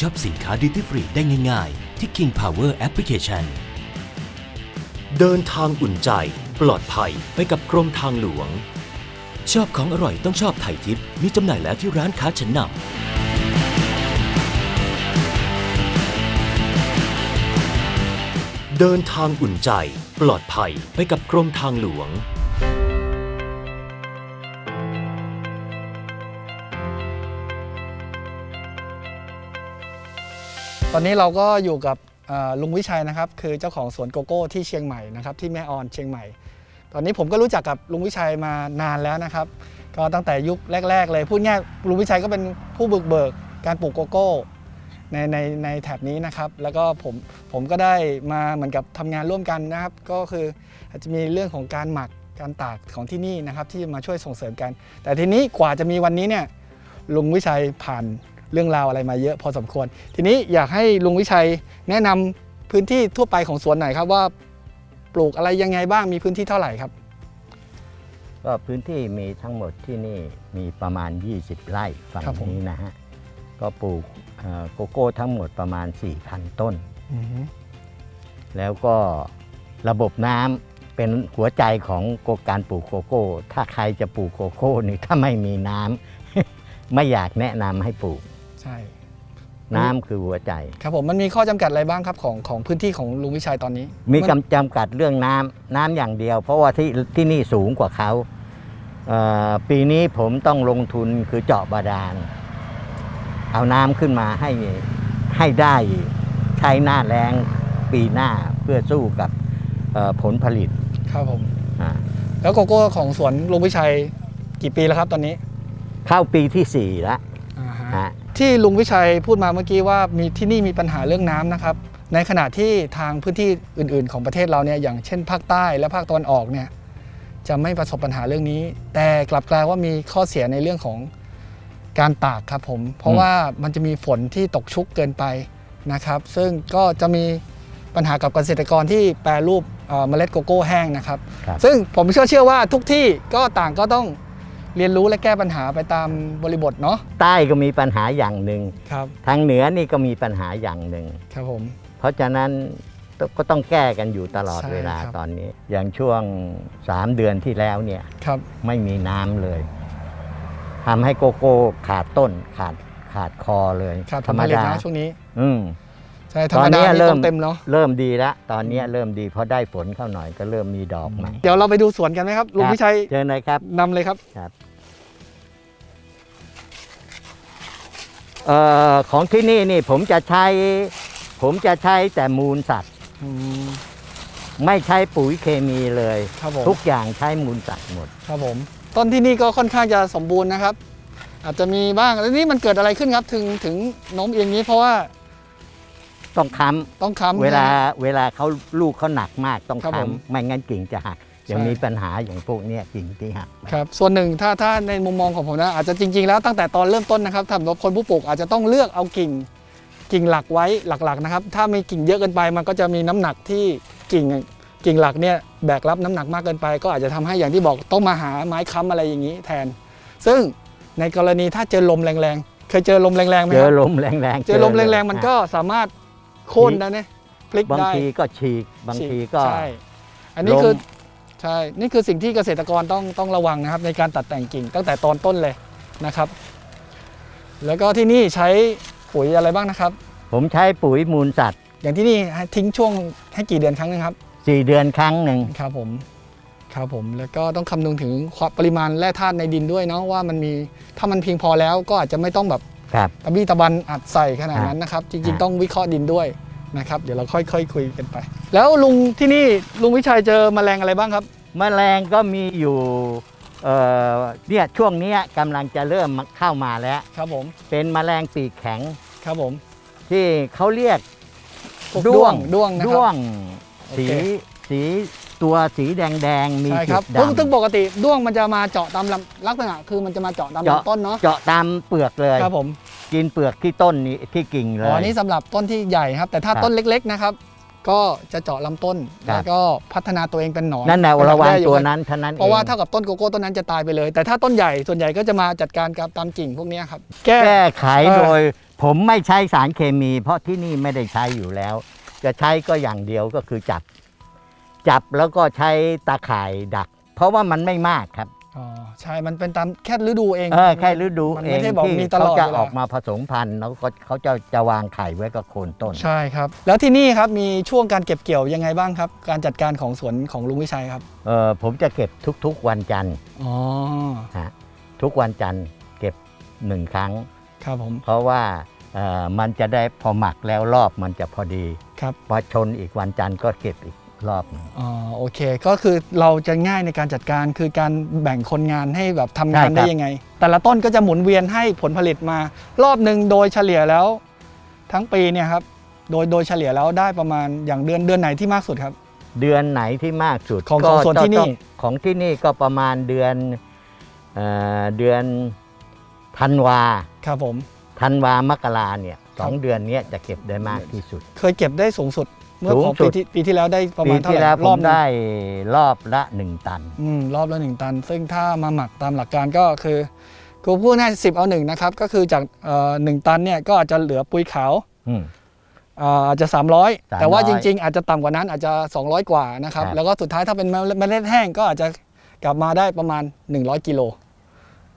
ช็อปสินค้า duty free ได้ง่ายๆ ที่ King Power Application เดินทางอุ่นใจ ปลอดภัยไปกับกรมทางหลวง ชอบของอร่อยต้องชอบไทยทิพย์มีจำหน่ายแล้วที่ร้านค้าชั้นนำเดินทางอุ่นใจ ปลอดภัยไปกับกรมทางหลวง อนนี้เราก็อยู่กับลุงวิชัยนะครับ คือเจ้าของสวนโกโก้ที่เชียงใหม่นะครับที่แม่ออนเชียงใหม่ ตอนนี้ผมก็รู้จักกับลุงวิชัยมานานแล้วนะครับ ก็ตั้งแต่ยุคแรก ๆ เลยพูดง่ายลุงวิชัยก็เป็นผู้บุกเบิกการปลูกโกโก้ในในในแถบนี้นะครับ แล้วก็ผมผมก็ได้มาเหมือนกับทำงานร่วมกันนะครับ ก็คืออาจจะมีเรื่องของการหมักการตากของที่นี่นะครับ ที่มาช่วยส่งเสริมกัน แต่ทีนี้กว่าจะมีวันนี้เนี่ยลุงวิชัยผ่าน เรื่องราวอะไรมาเยอะพอสมควร ทีนี้อยากให้ลุงวิชัยแนะนำพื้นที่ทั่วไปของสวนหน่อยครับว่าปลูกอะไรยังไงบ้างมีพื้นที่เท่าไหร่ครับ ก็พื้นที่มีทั้งหมดที่นี่มีประมาณ 20 ไร่ฝั่งครับผมนี้นะฮะก็ปลูกเอ่อโกโก้ทั้งหมดประมาณ 4,000 ต้น แล้วก็ระบบน้ำเป็นหัวใจของโกการปลูกโกโก้ ถ้าใครจะปลูกโกโก้นี่ถ้าไม่มีน้ำไม่อยากแนะนำให้ปลูก ใช่น้ำคือหัวใจ ครับผมมันมีข้อจำกัดอะไรบ้างครับของของพื้นที่ของลุงวิชัยตอนนี้มีกำจำกัดเรื่องน้ำน้ำอย่างเดียว เพราะว่าที่ที่นี่สูงกว่าเขาเอ่อปีนี้ผมต้องลงทุนคือเจาะบาดาล เอาน้ำขึ้นมาให้ให้ได้ใช้หน้าแรงปีหน้าเพื่อสู้กับเอ่อผลผลิตครับผม อ่าแล้วโกโก้ของสวนลุงวิชัยกี่ปีแล้วครับตอนนี้เข้าปีที่4แล้วอ่าฮะฮะ ที่ลุงวิชัยพูดมาเมื่อกี้ว่ามีที่นี่มีปัญหาเรื่องน้ำนะครับ ในขณะที่ทางพื้นที่อื่น ๆ ของประเทศเราเนี่ยอย่างเช่น ภาคใต้และภาคตะวันออกเนี่ยจะไม่ประสบปัญหาเรื่องนี้ แต่กลับกลายว่ามีข้อเสียในเรื่องของการตากครับผม เพราะว่ามันจะมีฝนที่ตกชุกเกินไปนะครับ ซึ่งก็จะมีปัญหากับเกษตรกรที่แปรรูปเอ่อเมล็ดโกโก้แห้งนะครับครับ ซึ่งผมเชื่อเชื่อว่าทุกที่ก็ต่างก็ต้อง เรียนรู้และแก้ปัญหาไปตามบริบทเนาะใต้ก็มีปัญหาอย่างหนึ่งครับทางเหนือนี่ก็มีปัญหาอย่างหนึ่งครับผม เพราะฉะนั้นก็ต้องแก้กันอยู่ตลอดใช่เวลาครับ ตอนนี้ อย่างช่วง 3 เดือนที่แล้วเนี่ยครับไม่มีน้ำเลยทำให้โกโก้ขาดต้นขาดขาดคอเลยขาดธผรลรมผลิตดานะช่วงนี้อืม ใช่ธรรมตอนนี้ดานี่เริ่ต้มองเต็มเนาะเริ่มดีแล้วตอนนี้เริ่มดีเพราะได้ฝนเข้าหน่อยก็เริ่มมีดอกใหม่เดี๋ยวเราไปดูสวนกันไหมครับลุงครับพิชัยเชิญเลยครับนำเลยครับเอ่อของที่นี่นี่ผมจะใช้ ผมจะใช้แต่มูลสัตว์ อืม ไม่ใช้ปุ๋ยเคมีเลย ครับผม ทุกอย่างใช้มูลสัตว์หมด ครับผม ต้นที่นี่ก็ค่อนข้างจะสมบูรณ์นะครับ อาจจะมีบ้างแล้วนี่มันเกิดอะไรขึ้นครับ ถึงถึงโน้มเอียงนี้เพราะว่าต้องค้ต้องค้ำำเวลานะเวลาเขาลูกเขาหนักมากต้องครับผม ค้ำไม่งั้นกิ่งจะหัก ยังใช่มีปัญหาอย่างพวกเนี้ยกิ่งที่หักครับส่วนหนึ่งถ้าถ้าในมุมมองของผมนะอาจจะจริง ๆ แล้วตั้งแต่ตอนเริ่มต้นนะครับสำหรับคนผู้ปลูกอาจจะต้องเลือกเอากิ่งกิ่งหลักไว้หลักๆนะครับ ถ้ามีกิ่งเยอะเกินไปมันก็จะมีน้ำหนักที่กิ่งกิ่งหลักเนี่ยแบกรับน้ำหนักมากเกินไป ก็อาจจะทำให้อย่างที่บอกต้องมาหาไม้ค้ำอะไรอย่างนี้แทน ซึ่งในกรณีถ้าเจอลมแรงๆ เคยเจอลมแรงๆไหมเจคอรับลมแรงๆ เจอลมเยแรงๆ มันก็สามารถโค่นได้นะพลิกบางได้ทีก็ฉีก บางทีก็ใช่ อันนี้ล้มคือ ใช่ นี่คือสิ่งที่เกษตรกรต้องต้องระวังนะครับ ในการตัดแต่งกิ่งตั้งแต่ตอนต้นเลยนะครับ แล้วก็ที่นี่ใช้ปุ๋ยอะไรบ้างนะครับ ผมใช้ปุ๋ยมูลสัตว์ อย่างที่นี่ให้ทิ้งช่วงให้กี่เดือนครั้งนึงครับ4เดือนครั้งหนึ่งครับผมครับผมแล้วก็ต้องคำนึงถึงความปริมาณแร่ธาตุในดินด้วยเนาะว่ามันมีถ้ามันเพียงพอแล้วก็อาจจะไม่ต้องแบบครับตะบี้ตะบันอัดใส่ขนาดนั้นนะครับ จริงฮะๆต้องวิเคราะห์ดินด้วย นะครับ เดี๋ยวเราค่อยๆคุยกันไป แล้วลุงที่นี่ลุงวิชัยเจอแมลงอะไรบ้างครับ แมลงก็มีอยู่เอ่อเนี่ยช่วงเนี้ยกำลังจะเริ่มเข้ามาแล้ว ครับผมเป็นแมลงปีกแข็งครับผมที่เขาเรียกพวกด้วงด้วงนะคด้วรับงโอสีเค สีตัวสีแดงแดงๆมีใช่คจุรับดซึ่งซึ่งดำปกติด้วงมันจะมาเจาะตามลำลักษณะคือมันจะมาเจาะตามเจาะลำต้นเนาะเจาะตามเปลือกเลย ครับผม กินเปลือกที่ต้นนี้ที่กิ่งเลอ๋อยนี่สำหรับต้นที่ใหญ่ครับ แต่ถ้าครับต้นเล็กๆนะครับ ก็จะเจาะลำต้นครับ แล้วก็พัฒนาตัวเองเป็นหนอนนั่นแหละเป็ระวังดักแอยู่ตัวครับนั้นเท่านั้นเพราะว่าองเท่ากับต้นโกโก้ต้นนั้นจะตายไปเลย แต่ถ้าต้นใหญ่ส่วนใหญ่ก็จะมาจัดการกับตามกิ่งพวกเนี้ยครับ แก้ แก้ไขเออ โดย ผมไม่ใช้สารเคมี เพราะที่นี่ไม่ได้ใช้อยู่แล้ว จะใช้ก็อย่างเดียวก็คือจับ จับแล้วก็ใช้ตาข่ายดัก เพราะว่ามันไม่มากครับ อ๋อใช่ มันเป็นตามแค่ฤดูเองเออแค่ฤดูมันเอไม่งใช่บอกที่มีตลเขาอดจะเวลาออกมาผสมพันธุ์แล้วก็เขาจะจะวางไข่ไว้กับโคนต้น ใช่ครับ แล้วที่นี่ครับมีช่วงการเก็บเกี่ยวยังไงบ้างครับ การจัดการของสวนของลุงวิชัยครับเออผมจะเก็บทุกๆวันจันทร์อ๋อฮะทุกวันจันทร์เก็บหนึ่งครั้งครับผมเพราะว่าเอ่อมันจะได้พอหมักแล้วรอบมันจะพอดีครับพอชนอีกวันจันทร์ก็เก็บอีก รอบหนึ่งอ๋อโอเค ก็คือเราจะง่ายในการจัดการคือการแบ่งคนงานให้แบบทำงานใช่ครับได้ยังไง แต่ละต้นก็จะหมุนเวียนให้ผลผลิตมา รอบหนึ่งโดยเฉลี่ยแล้ว ทั้งปีเนี่ยครับโดยโดยเฉลี่ยแล้วได้ประมาณอย่างเดือนเดือนไหนที่มากสุดครับ เดือนไหนที่มากสุดของก็ของส่วนที่นี่ต้องของที่นี่ก็ประมาณเดือนเอ่อเดือนธันวาครับผมธันวามกราเนี่ยสองครับเดือนเนี้ยจะเก็บได้มากที่สุด เคยเก็บได้สูงสุด เมื่อสูงของสุปีดที่ปีที่แล้วได้ประปีมาณเท่าที่ไหร่แล้วผรอมบหนึ่งได้รอบละหนึ่งตันอืมรอบละหนึ่งตัน ซึ่งถ้ามาหมักตามหลักการก็คือกูพูดง่ายสิบเอาหนึ่งนะครับ ก็คือจากเอ่อหนึ่งตันเนี่ยก็อาจจะเหลือปุ๋ยขาวอืมอ่าอาจจะ300 300 แต่ว่าจริง ๆ อาจจะต่ำกว่านั้นอาจจะ 200 กว่านะครับครับ แล้วก็สุดท้ายถ้าเป็นเมล็ดแห้งก็อาจจะกลับมาได้ประมาณ 100 กิโล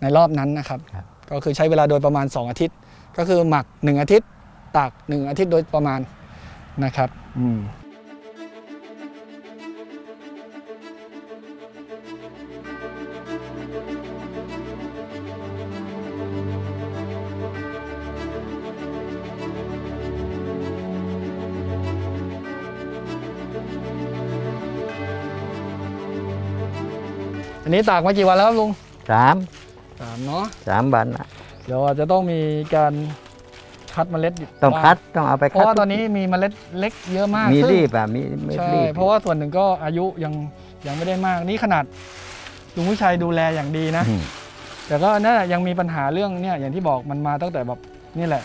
ในรอบนั้นนะครับครับก็คือใช้เวลาโดยประมาณ 2 อาทิตย์ ก็คือหมัก 1 อาทิตย์ตาก 1 อาทิตย์โดยประมาณ นะครับอืมอันนี้ตากมากี่วันแล้วครับลุงสามสามเนาะสามวันละเดี๋ยวอาจจะต้องมีการ คัดเมล็ดยู่ต้องบ้าคัดต้องเอาไปเพคัดราะว่าตอนนี้มีเมล็ดเล็กเยอะมากมีซึ่งรีบอะมีไม่ใช่รีบเพราะว่าส่วนหนึ่งก็อายุยังยังไม่ได้มากนี่ขนาดลุงวิชัยดูแลอย่างดีนะอืมแต่ก็นั่นแหละยังมีปัญหาเรื่องเนี่ยอย่างที่บอกมันมาตั้งแต่แบบนี่แหละ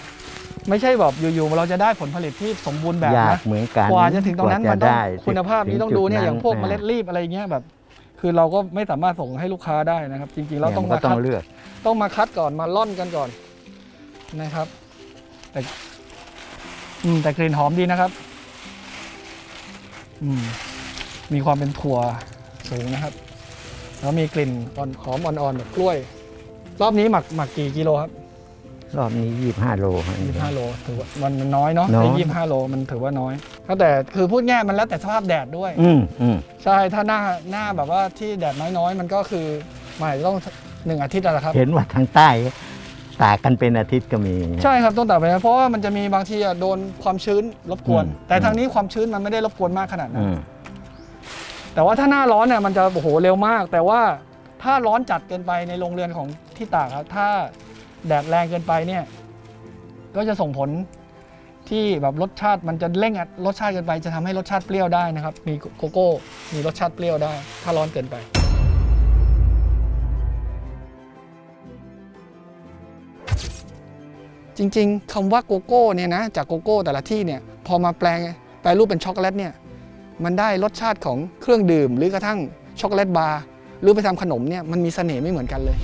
ไม่ใช่แบบอยู่ๆเราจะได้ผลผลิตที่สมบูรณ์แบบยากนะเหมือนกันกว่าจะถึงตรงนั้นกว่ามันจะต้องได้คุณภาพนี้ต้องดูเนี่ยอย่างพวกเมล็ดอ่รีบอะไรเงี้ยแบบ คือเราก็ไม่สามารถส่งให้ลูกค้าได้นะครับ จริงๆเราต้องนี่ยนมาก็ต้อคัดงเลือกต้องมาคัดก่อนมาล่อนกันก่อนนะครับ แต่ อืม แต่กลิ่นหอมดีนะครับ อืม มีความเป็นถั่วสูงนะครับ แล้วมีกลิ่นอ่อนหอมอ่อนๆแบบกล้วย รอบนี้หมักหมักกี่กิโลครับรอบนี้ยี่ห้าโลฮะ25โลถือว่ามันมันน้อยเนาะน้อยไอ้25โลมันถือว่าน้อยแต่คือพูดง่ายมันแล้วแต่สภาพแดดด้วย อืมอืมใช่ถ้าหน้าหน้าแบบว่าที่แดดน้อยๆ มันก็คือมันอาจจะต้องหนึ่งอาทิตย์แล้วล่ะครับ เห็นว่าทางใต้ ตากกันเป็นอาทิตย์ก็มีใช่ครับต้องตัดไปนะเพราะว่ามันจะมีบางทีอะโดนความชื้นรบกวนอืมแต่ทางนี้ความชื้นมันไม่ได้รบกวนมากขนาดนั้อืนมแต่ว่าถ้าหน้าร้อนเนี่ยมันจะโอ้โหเร็วมาก แต่ว่าถ้าร้อนจัดเกินไปในโรงเรือนของที่ตากครับถ้าแดดแรงเกินไปเนี่ย ก็จะส่งผลที่แบบรสชาติมันจะเร่งอัดรสชาติเกินไป จะทำให้รสชาติเปรี้ยวได้นะครับ มีโกโก้ มีรสชาติเปรี้ยวได้ ถ้าร้อนเกินไป จริงๆคำว่าโกโก้เนี่ยนะจากโกโก้แต่ละที่เนี่ยพอมาแปลงแปรรูปเป็นช็อกโกแลตเนี่ยมันได้รสชาติของเครื่องดื่ม หรือกระทั่งช็อกโกแลตบาร์หรือไปทำขนมเนี่ยมันมีเสน่ห์ไม่เหมือนกันเลย